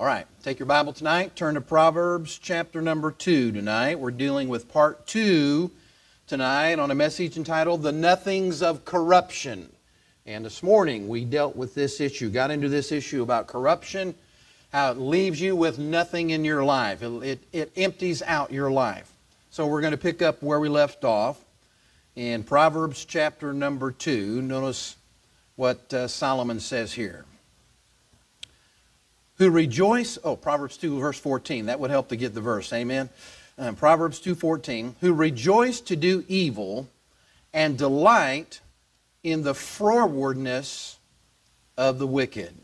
All right, take your Bible tonight, turn to Proverbs chapter number 2 tonight. We're dealing with part 2 tonight on a message entitled The Nothings of Corruption. And this morning we dealt with this issue, got into this issue about corruption, how it leaves you with nothing in your life. It, it, it empties out your life. So we're going to pick up where we left off in Proverbs chapter number 2. Notice what uh, Solomon says here who rejoice oh proverbs 2 verse 14 that would help to get the verse amen? Um, proverbs 2.14 who rejoice to do evil and delight in the frowardness of the wicked.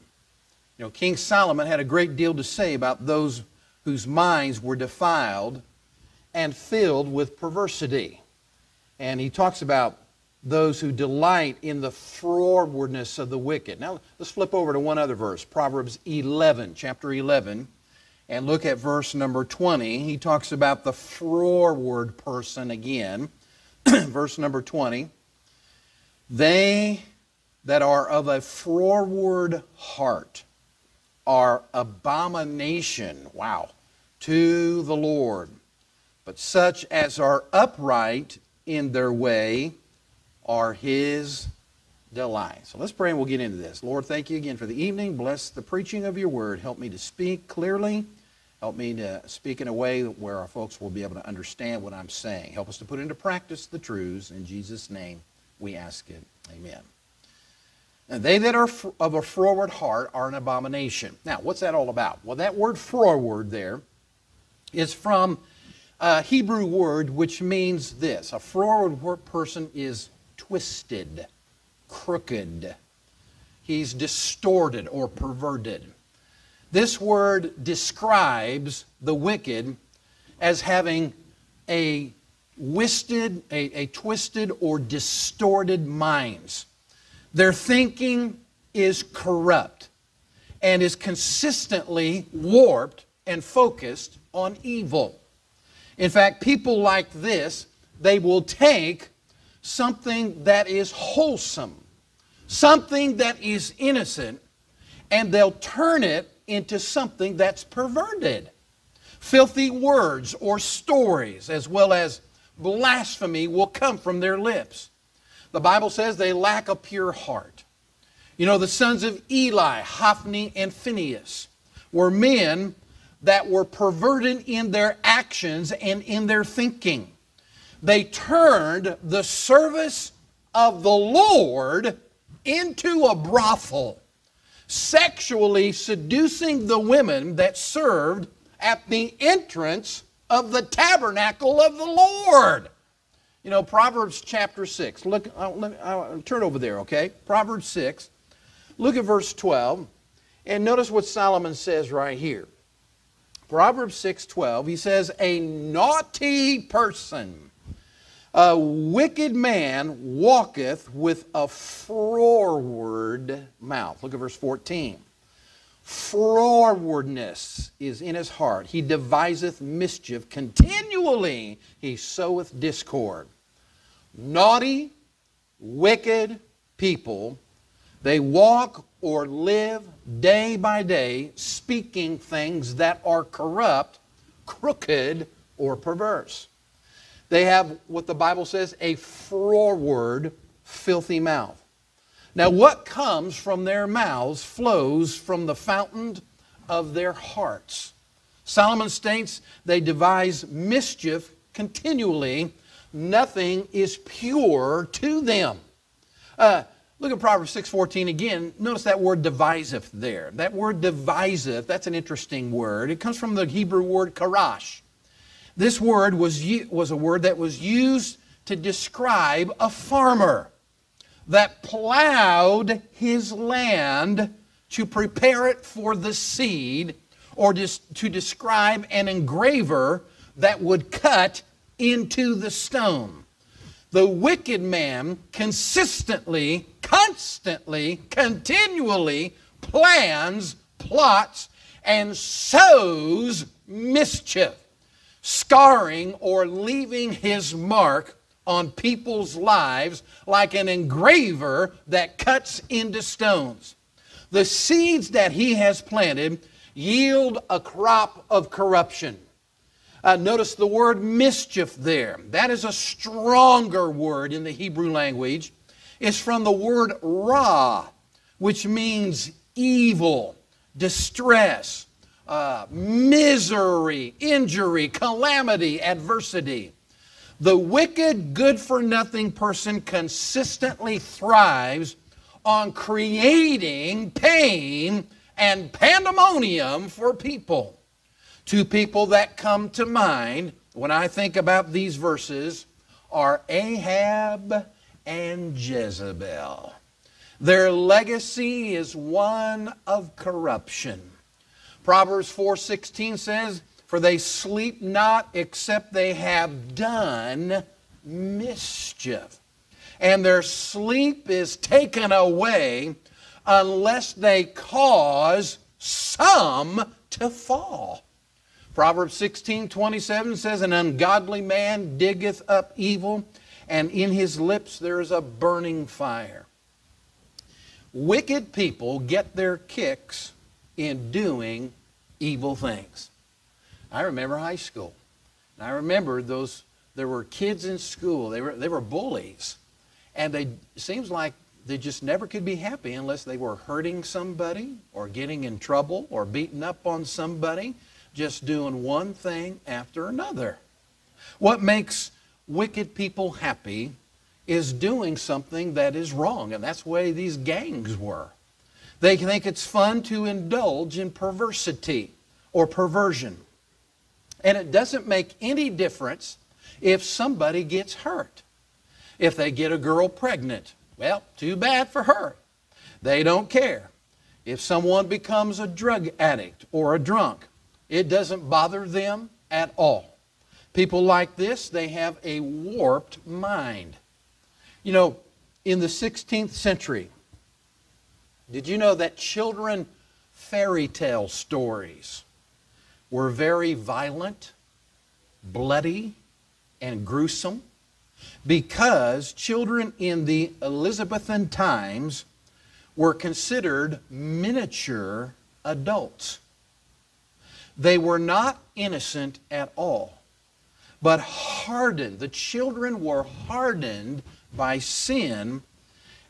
You know king solomon had a great deal to say about those whose minds were defiled and filled with perversity. And he talks about those who delight in the frowardness of the wicked. Now, let's flip over to one other verse, Proverbs 11, chapter 11, and look at verse number 20. He talks about the froward person again. verse number 20. They that are of a froward heart are abomination, wow, to the Lord. But such as are upright in their way, are his delight. So let's pray and we'll get into this. Lord, thank you again for the evening. Bless the preaching of your word. Help me to speak clearly. Help me to speak in a way where our folks will be able to understand what I'm saying. Help us to put into practice the truths. In Jesus' name we ask it. Amen. And they that are of a froward heart are an abomination. Now, what's that all about? Well, that word froward there is from a Hebrew word which means this. A froward person is twisted, crooked. He's distorted or perverted. This word describes the wicked as having a twisted, a, a twisted or distorted minds. Their thinking is corrupt and is consistently warped and focused on evil. In fact, people like this, they will take something that is wholesome, something that is innocent, and they'll turn it into something that's perverted. Filthy words or stories, as well as blasphemy, will come from their lips. The Bible says they lack a pure heart. You know, the sons of Eli, Hophni, and Phinehas were men that were perverted in their actions and in their thinking they turned the service of the Lord into a brothel, sexually seducing the women that served at the entrance of the tabernacle of the Lord. You know, Proverbs chapter 6. Look, uh, I'll, I'll uh, turn over there, okay? Proverbs 6. Look at verse 12. And notice what Solomon says right here. Proverbs 6:12, he says, "A naughty person a wicked man walketh with a froward mouth. Look at verse 14. Frowardness is in his heart. He deviseth mischief continually. He soweth discord. Naughty, wicked people, they walk or live day by day speaking things that are corrupt, crooked, or perverse. They have what the Bible says a froward, filthy mouth. Now, what comes from their mouths flows from the fountain of their hearts. Solomon states they devise mischief continually. Nothing is pure to them. Uh, look at Proverbs 6.14 again. Notice that word deviseth there. That word deviseth, that's an interesting word. It comes from the Hebrew word karash. This word was, was a word that was used to describe a farmer that plowed his land to prepare it for the seed, or to describe an engraver that would cut into the stone. The wicked man consistently, constantly, continually plans, plots, and sows mischief scarring or leaving his mark on people's lives like an engraver that cuts into stones. The seeds that he has planted yield a crop of corruption. Uh, notice the word mischief there. That is a stronger word in the Hebrew language. It's from the word ra, which means evil, distress, uh, misery, injury, calamity, adversity. The wicked, good for nothing person consistently thrives on creating pain and pandemonium for people. Two people that come to mind when I think about these verses are Ahab and Jezebel. Their legacy is one of corruption. Proverbs 4:16 says, "For they sleep not except they have done mischief." And their sleep is taken away unless they cause some to fall. Proverbs 16 27 says, An ungodly man diggeth up evil, and in his lips there is a burning fire. Wicked people get their kicks in doing evil things. I remember high school. And I remember those there were kids in school. They were they were bullies. And they seems like they just never could be happy unless they were hurting somebody or getting in trouble or beating up on somebody, just doing one thing after another. What makes wicked people happy is doing something that is wrong, and that's the way these gangs were. They think it's fun to indulge in perversity or perversion. And it doesn't make any difference if somebody gets hurt. If they get a girl pregnant, well, too bad for her. They don't care. If someone becomes a drug addict or a drunk, it doesn't bother them at all. People like this, they have a warped mind. You know, in the 16th century, did you know that children fairy tale stories were very violent, bloody, and gruesome? Because children in the Elizabethan times were considered miniature adults. They were not innocent at all, but hardened. The children were hardened by sin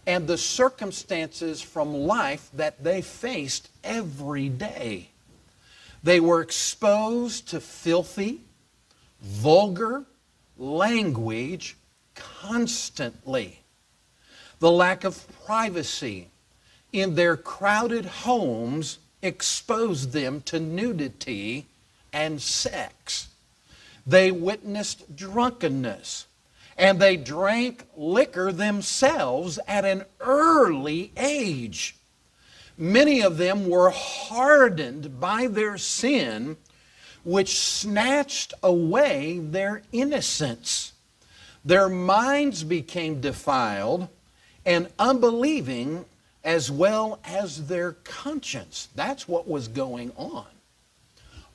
and the circumstances from life that they faced every day. They were exposed to filthy, vulgar language constantly. The lack of privacy in their crowded homes exposed them to nudity and sex. They witnessed drunkenness and they drank liquor themselves at an early age. Many of them were hardened by their sin, which snatched away their innocence. Their minds became defiled and unbelieving as well as their conscience. That's what was going on.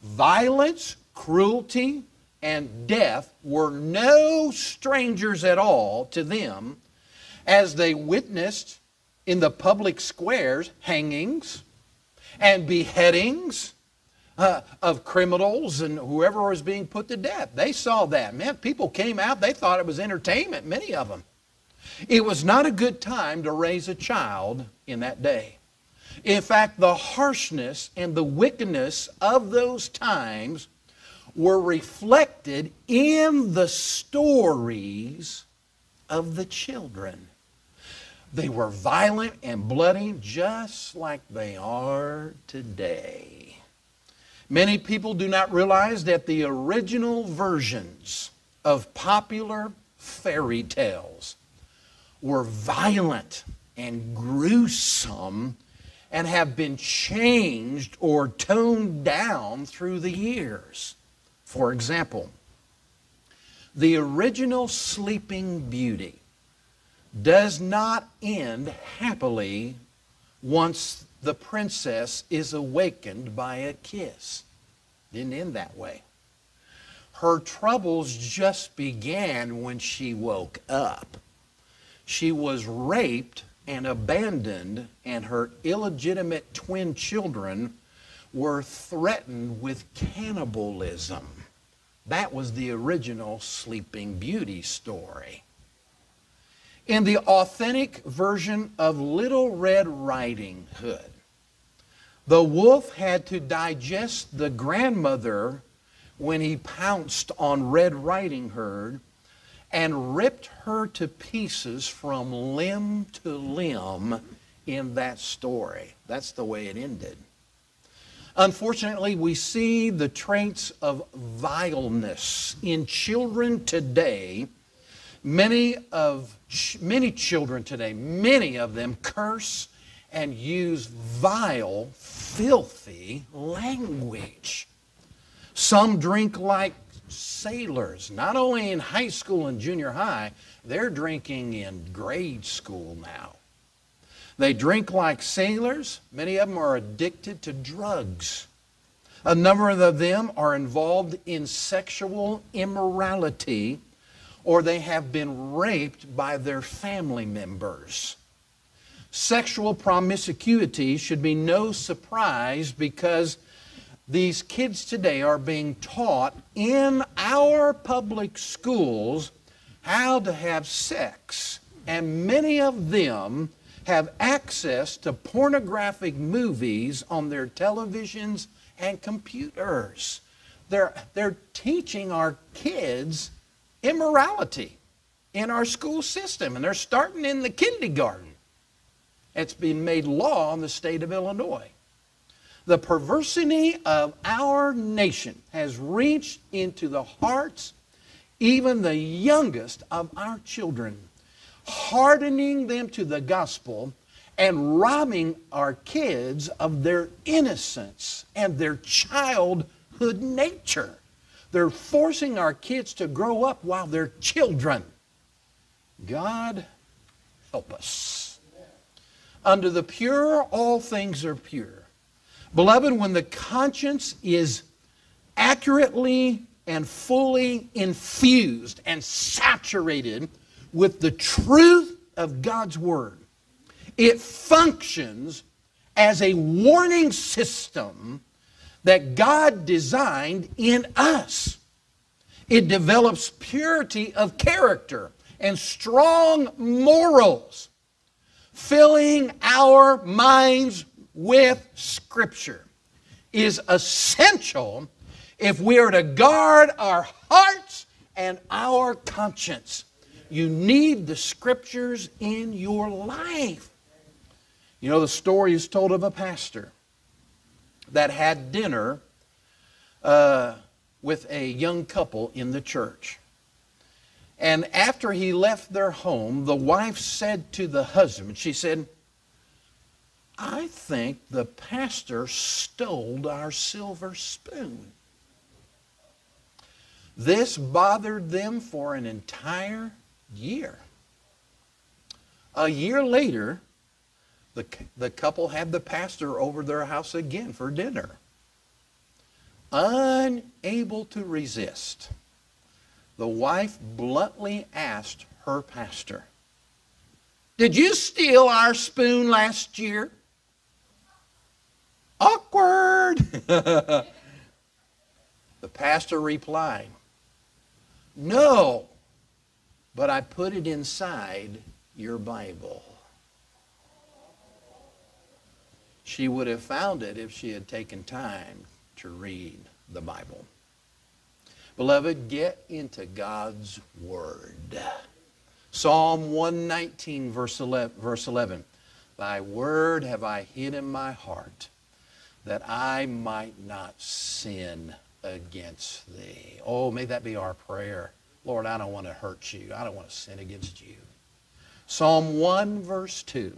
Violence, cruelty, and death were no strangers at all to them as they witnessed in the public squares hangings and beheadings uh, of criminals and whoever was being put to death. They saw that. Man, people came out, they thought it was entertainment, many of them. It was not a good time to raise a child in that day. In fact, the harshness and the wickedness of those times were reflected in the stories of the children. They were violent and bloody just like they are today. Many people do not realize that the original versions of popular fairy tales were violent and gruesome and have been changed or toned down through the years. For example, the original Sleeping Beauty does not end happily once the princess is awakened by a kiss. Didn't end that way. Her troubles just began when she woke up. She was raped and abandoned, and her illegitimate twin children were threatened with cannibalism. That was the original Sleeping Beauty story. In the authentic version of Little Red Riding Hood, the wolf had to digest the grandmother when he pounced on Red Riding Hood and ripped her to pieces from limb to limb in that story. That's the way it ended. Unfortunately, we see the traits of vileness in children today. Many of many children today, many of them curse and use vile, filthy language. Some drink like sailors, not only in high school and junior high, they're drinking in grade school now. They drink like sailors. Many of them are addicted to drugs. A number of them are involved in sexual immorality or they have been raped by their family members. Sexual promiscuity should be no surprise because these kids today are being taught in our public schools how to have sex. And many of them have access to pornographic movies on their televisions and computers. They're, they're teaching our kids immorality in our school system, and they're starting in the kindergarten. It's been made law in the state of Illinois. The perversity of our nation has reached into the hearts, even the youngest of our children hardening them to the gospel and robbing our kids of their innocence and their childhood nature. They're forcing our kids to grow up while they're children. God, help us. Under the pure, all things are pure. Beloved, when the conscience is accurately and fully infused and saturated with the truth of God's Word. It functions as a warning system that God designed in us. It develops purity of character and strong morals, filling our minds with Scripture is essential if we are to guard our hearts and our conscience. You need the scriptures in your life. You know, the story is told of a pastor that had dinner uh, with a young couple in the church. And after he left their home, the wife said to the husband, she said, I think the pastor stole our silver spoon. This bothered them for an entire year. A year later, the, the couple had the pastor over their house again for dinner. Unable to resist, the wife bluntly asked her pastor, Did you steal our spoon last year? Awkward. the pastor replied, No, but I put it inside your Bible. She would have found it if she had taken time to read the Bible. Beloved, get into God's Word. Psalm 119, verse 11, verse 11. Thy word have I hid in my heart, that I might not sin against thee. Oh, may that be our prayer. Lord, I don't want to hurt you. I don't want to sin against you. Psalm 1, verse 2,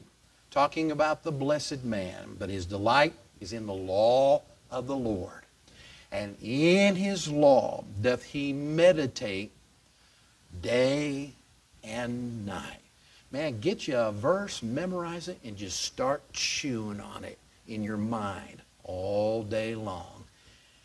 talking about the blessed man, but his delight is in the law of the Lord. And in his law doth he meditate day and night. Man, get you a verse, memorize it, and just start chewing on it in your mind all day long.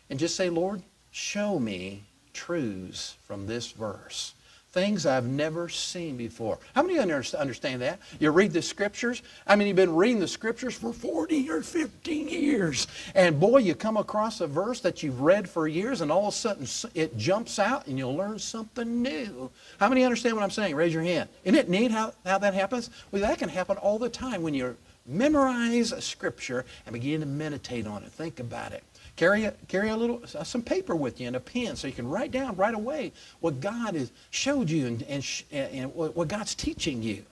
And just say, Lord, show me truths from this verse things I've never seen before. How many of you understand that? You read the scriptures. I mean, you've been reading the scriptures for 40 or 15 years. And boy, you come across a verse that you've read for years, and all of a sudden it jumps out and you'll learn something new. How many understand what I'm saying? Raise your hand. Isn't it neat how, how that happens? Well, that can happen all the time when you memorize a scripture and begin to meditate on it. Think about it. Carry a, carry a little, uh, some paper with you and a pen so you can write down right away what God has showed you and, and, and what God's teaching you.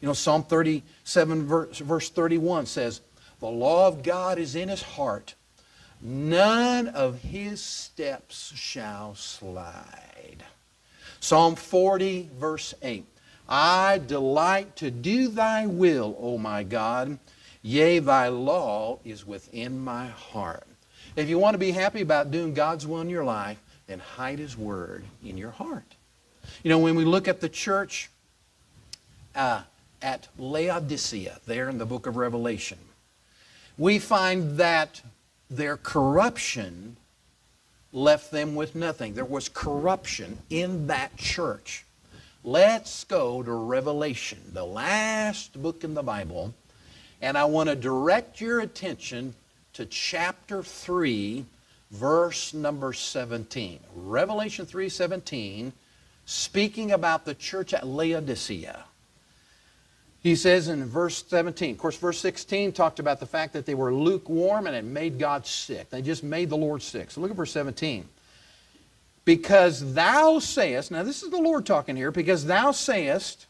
You know, Psalm 37, verse, verse 31 says, The law of God is in his heart. None of his steps shall slide. Psalm 40, verse 8. I delight to do thy will, O my God. Yea, thy law is within my heart. If you want to be happy about doing God's will in your life, then hide His Word in your heart. You know, when we look at the church uh, at Laodicea, there in the book of Revelation, we find that their corruption left them with nothing. There was corruption in that church. Let's go to Revelation, the last book in the Bible, and I want to direct your attention to chapter 3, verse number 17. Revelation 3:17, speaking about the church at Laodicea. He says in verse 17, of course, verse 16 talked about the fact that they were lukewarm and it made God sick. They just made the Lord sick. So look at verse 17. Because thou sayest, now this is the Lord talking here, because thou sayest,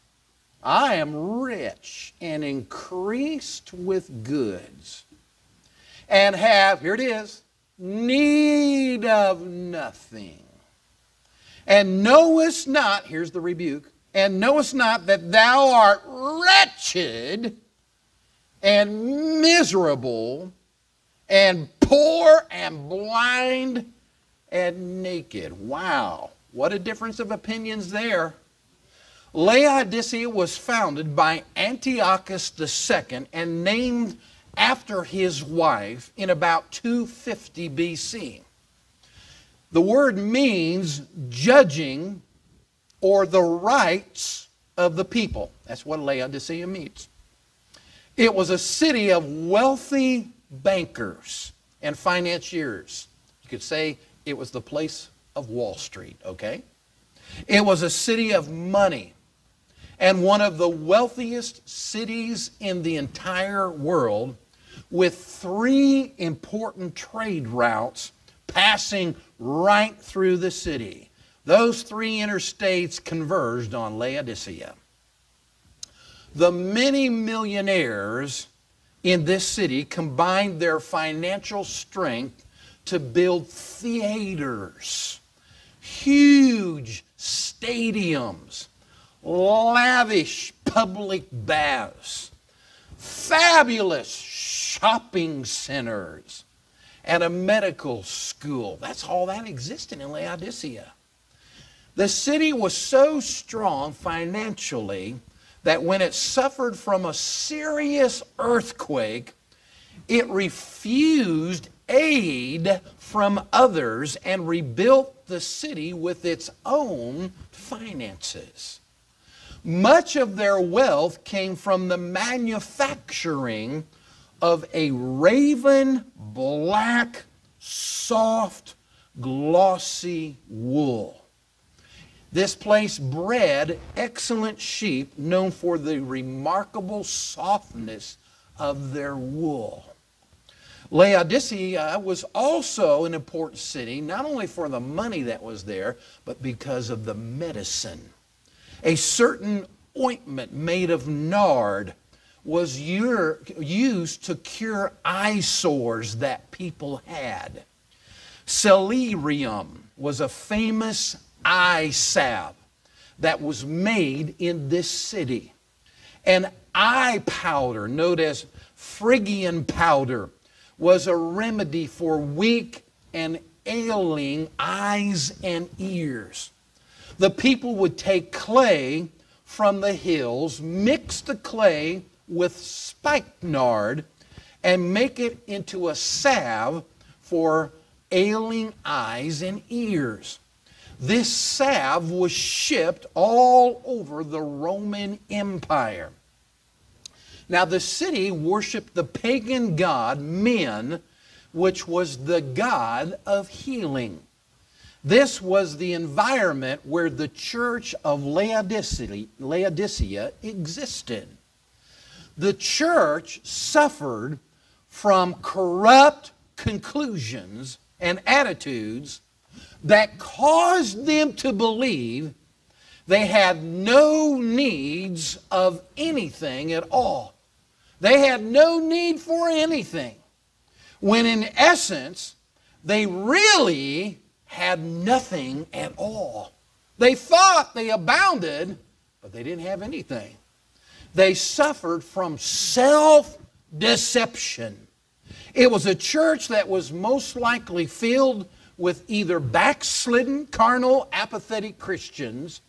I am rich and increased with goods and have, here it is, need of nothing. And knowest not, here's the rebuke, and knowest not that thou art wretched and miserable and poor and blind and naked. Wow, what a difference of opinions there. Laodicea was founded by Antiochus II and named after his wife in about 250 BC. The word means judging or the rights of the people. That's what Laodicea means. It was a city of wealthy bankers and financiers. You could say it was the place of Wall Street, okay? It was a city of money and one of the wealthiest cities in the entire world with three important trade routes passing right through the city. Those three interstates converged on Laodicea. The many millionaires in this city combined their financial strength to build theaters, huge stadiums, lavish public baths, fabulous shopping centers, and a medical school. That's all that existed in Laodicea. The city was so strong financially that when it suffered from a serious earthquake, it refused aid from others and rebuilt the city with its own finances. Much of their wealth came from the manufacturing of a raven black, soft, glossy wool. This place bred excellent sheep known for the remarkable softness of their wool. Laodicea was also an important city, not only for the money that was there, but because of the medicine. A certain ointment made of nard was used to cure eyesores that people had. Collyrium was a famous eye salve that was made in this city. An eye powder, known as Phrygian powder, was a remedy for weak and ailing eyes and ears. The people would take clay from the hills, mix the clay with spikenard and make it into a salve for ailing eyes and ears. This salve was shipped all over the Roman Empire. Now, the city worshiped the pagan god Men, which was the god of healing. This was the environment where the church of Laodicea, Laodicea existed. The church suffered from corrupt conclusions and attitudes that caused them to believe they had no needs of anything at all. They had no need for anything. When in essence, they really had nothing at all. They thought they abounded, but they didn't have anything. They suffered from self deception. It was a church that was most likely filled with either backslidden, carnal, apathetic Christians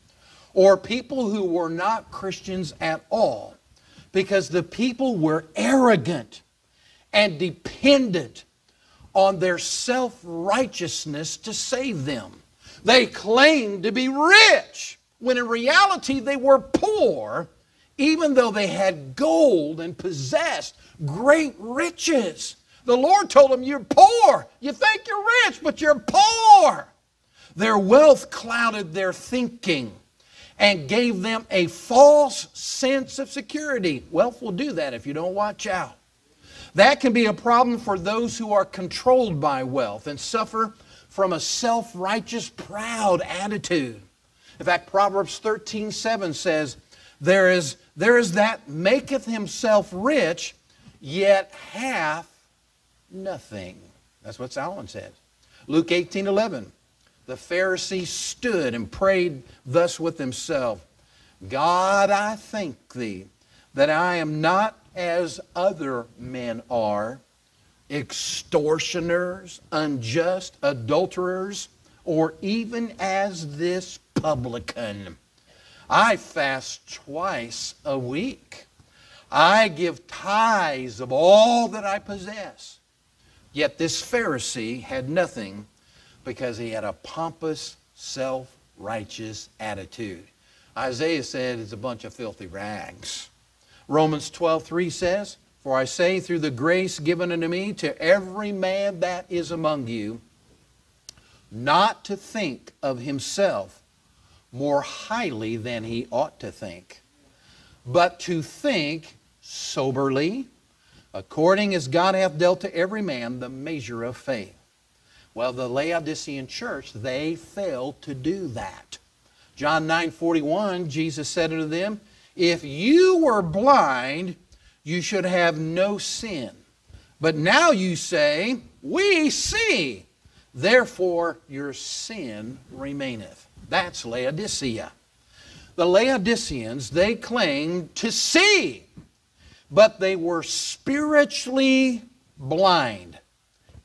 or people who were not Christians at all because the people were arrogant and dependent on their self righteousness to save them. They claimed to be rich when in reality they were poor, even though they had gold and possessed great riches. The Lord told them, You're poor. You think you're rich, but you're poor. Their wealth clouded their thinking and gave them a false sense of security. Wealth will do that if you don't watch out. That can be a problem for those who are controlled by wealth and suffer from a self righteous, proud attitude. In fact, Proverbs 13 7 says, there is, there is that maketh himself rich, yet hath nothing. That's what Solomon said. Luke 18 11. The Pharisee stood and prayed thus with himself God, I thank thee that I am not as other men are extortioners, unjust, adulterers, or even as this publican. I fast twice a week. I give tithes of all that I possess. Yet this Pharisee had nothing because he had a pompous, self righteous attitude. Isaiah said it's a bunch of filthy rags. Romans 12 3 says, For I say, through the grace given unto me, to every man that is among you, not to think of himself more highly than he ought to think, but to think soberly, according as God hath dealt to every man the measure of faith. Well, the Laodicean church, they failed to do that. John 9 41, Jesus said unto them, If you were blind, you should have no sin. But now you say, We see, therefore your sin remaineth. That's Laodicea. The Laodiceans, they claimed to see but they were spiritually blind.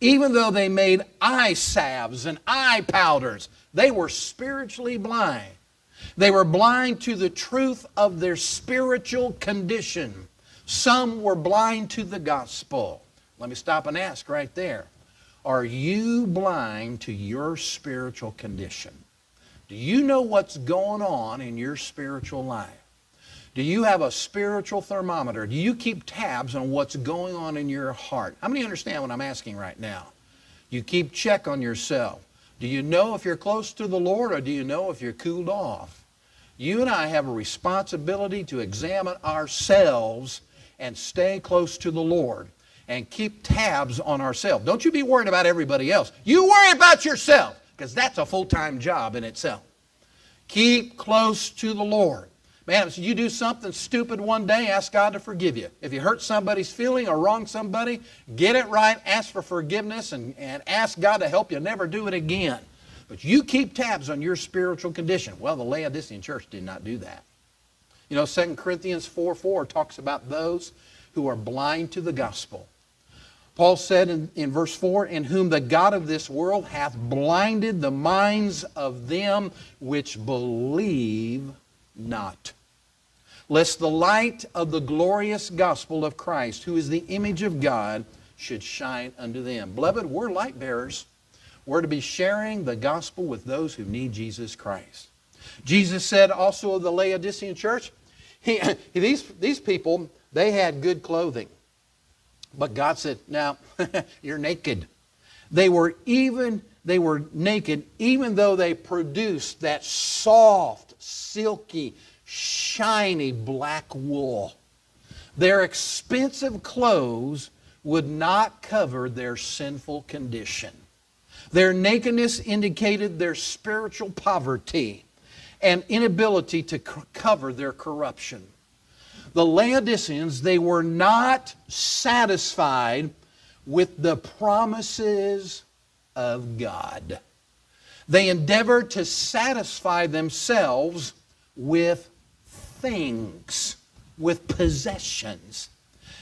Even though they made eye salves and eye powders, they were spiritually blind. They were blind to the truth of their spiritual condition. Some were blind to the gospel. Let me stop and ask right there. Are you blind to your spiritual condition? Do you know what's going on in your spiritual life? Do you have a spiritual thermometer? Do you keep tabs on what's going on in your heart? How many understand what I'm asking right now? You keep check on yourself. Do you know if you're close to the Lord or do you know if you're cooled off? You and I have a responsibility to examine ourselves and stay close to the Lord and keep tabs on ourselves. Don't you be worried about everybody else. You worry about yourself because that's a full-time job in itself. Keep close to the Lord. Man, if you do something stupid one day, ask God to forgive you. If you hurt somebody's feeling or wrong somebody, get it right, ask for forgiveness, and, and ask God to help you never do it again. But you keep tabs on your spiritual condition. Well, the Laodicean church did not do that. You know, 2 Corinthians 4 4 talks about those who are blind to the gospel. Paul said in, in verse 4 In whom the God of this world hath blinded the minds of them which believe not lest the light of the glorious gospel of Christ, who is the image of God, should shine unto them. Beloved, we're light bearers. We're to be sharing the gospel with those who need Jesus Christ. Jesus said also of the Laodicean church, he, these, these people, they had good clothing. But God said, now, you're naked. They were even, they were naked, even though they produced that soft, silky, shiny black wool. Their expensive clothes would not cover their sinful condition. Their nakedness indicated their spiritual poverty and inability to cover their corruption. The Laodiceans, they were not satisfied with the promises of God. They endeavored to satisfy themselves with things, with possessions.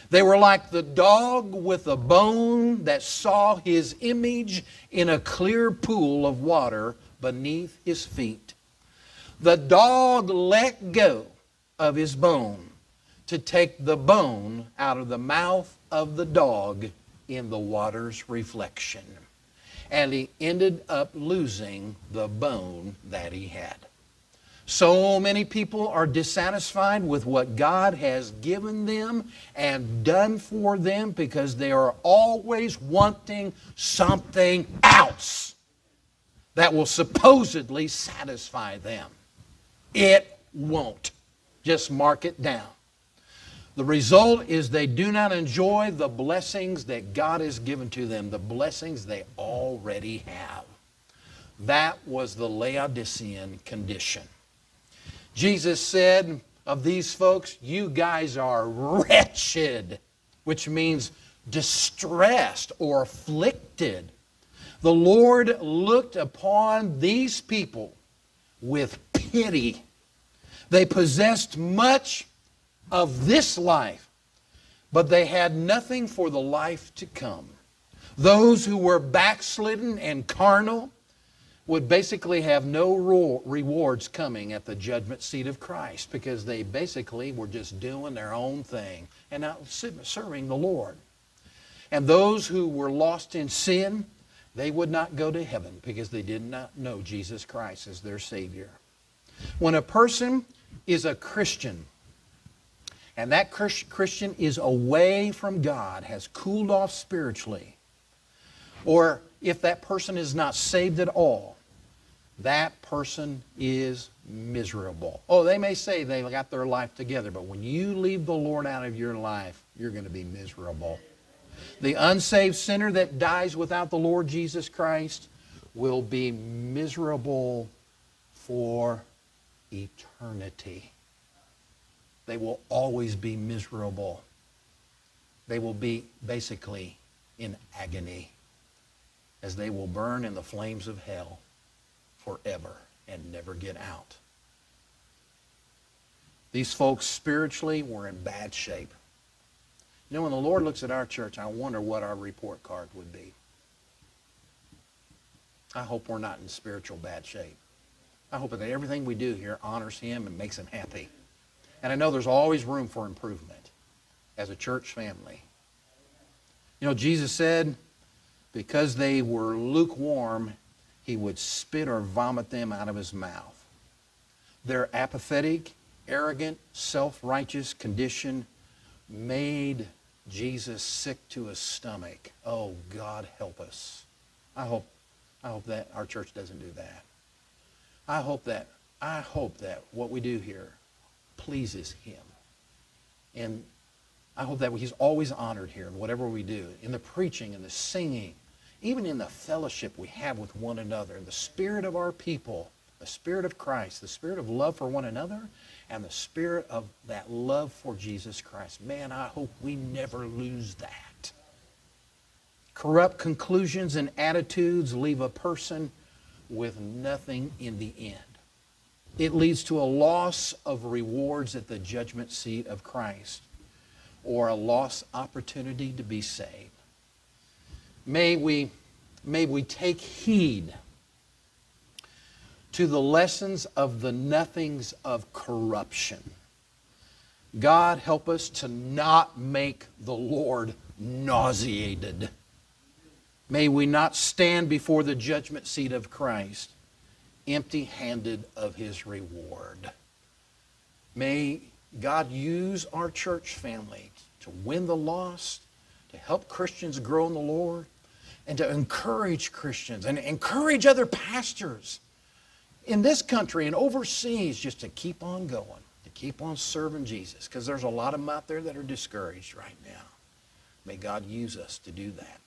They were like the dog with a bone that saw his image in a clear pool of water beneath his feet. The dog let go of his bone to take the bone out of the mouth of the dog in the water's reflection. And he ended up losing the bone that he had. So many people are dissatisfied with what God has given them and done for them because they are always wanting something else that will supposedly satisfy them. It won't. Just mark it down. The result is they do not enjoy the blessings that God has given to them, the blessings they already have. That was the Laodicean condition. Jesus said of these folks, You guys are wretched, which means distressed or afflicted. The Lord looked upon these people with pity. They possessed much of this life, but they had nothing for the life to come. Those who were backslidden and carnal would basically have no rewards coming at the judgment seat of Christ because they basically were just doing their own thing and not serving the Lord. And those who were lost in sin, they would not go to heaven because they did not know Jesus Christ as their Savior. When a person is a Christian, and that Christian is away from God, has cooled off spiritually, or if that person is not saved at all, that person is miserable. Oh, they may say they got their life together, but when you leave the Lord out of your life, you're going to be miserable. The unsaved sinner that dies without the Lord Jesus Christ will be miserable for eternity. They will always be miserable. They will be basically in agony as they will burn in the flames of hell forever and never get out. These folks spiritually were in bad shape. You know, when the Lord looks at our church, I wonder what our report card would be. I hope we're not in spiritual bad shape. I hope that everything we do here honors him and makes him happy. And I know there's always room for improvement as a church family. You know, Jesus said, because they were lukewarm, he would spit or vomit them out of his mouth. Their apathetic, arrogant, self-righteous condition made Jesus sick to his stomach. Oh, God help us. I hope, I hope that our church doesn't do that. I hope that, I hope that what we do here pleases him. And I hope that he's always honored here in whatever we do, in the preaching and the singing, even in the fellowship we have with one another, the spirit of our people, the spirit of Christ, the spirit of love for one another, and the spirit of that love for Jesus Christ. Man, I hope we never lose that. Corrupt conclusions and attitudes leave a person with nothing in the end. It leads to a loss of rewards at the judgment seat of Christ or a lost opportunity to be saved. May we, may we take heed to the lessons of the nothings of corruption. God help us to not make the Lord nauseated May we not stand before the judgment seat of Christ empty handed of his reward. May God use our church family to win the lost, to help Christians grow in the Lord, and to encourage Christians and encourage other pastors in this country and overseas just to keep on going, to keep on serving Jesus, because there's a lot of them out there that are discouraged right now. May God use us to do that.